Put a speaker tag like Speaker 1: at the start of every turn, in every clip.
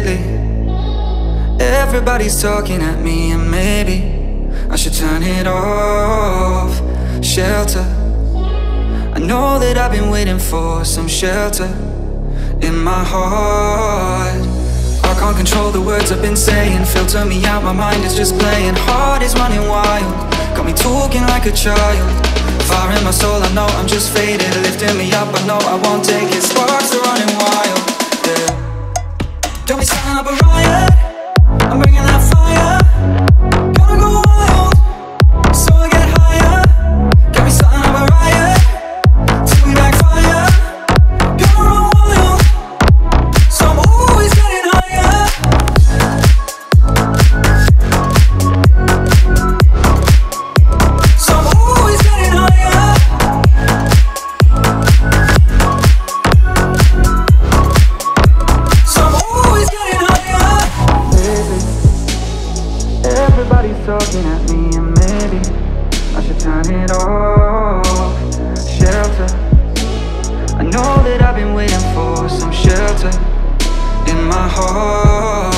Speaker 1: lately. Everybody's talking at me and maybe I should turn it off. Shelter. I know that I've been waiting for some shelter In my heart. I can't control the words I've been saying. Filter me out, my mind is just playing. Heart is running wild. Got me talking like a child. Fire in my soul, I know I'm just faded. Lifting me up, I know I won't take it. Sparks Don't be starting up a riot. I'm bringing me and maybe I should turn it off. Shelter. I know that I've been waiting for some shelter In my heart.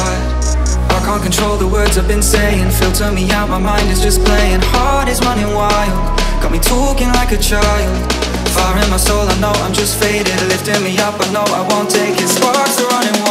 Speaker 1: I can't control the words I've been saying. Filter me out, my mind is just playing. Heart is running wild. Got me talking like a child. Fire in my soul, I know I'm just faded. Lifting me up, I know I won't take it. Sparks are running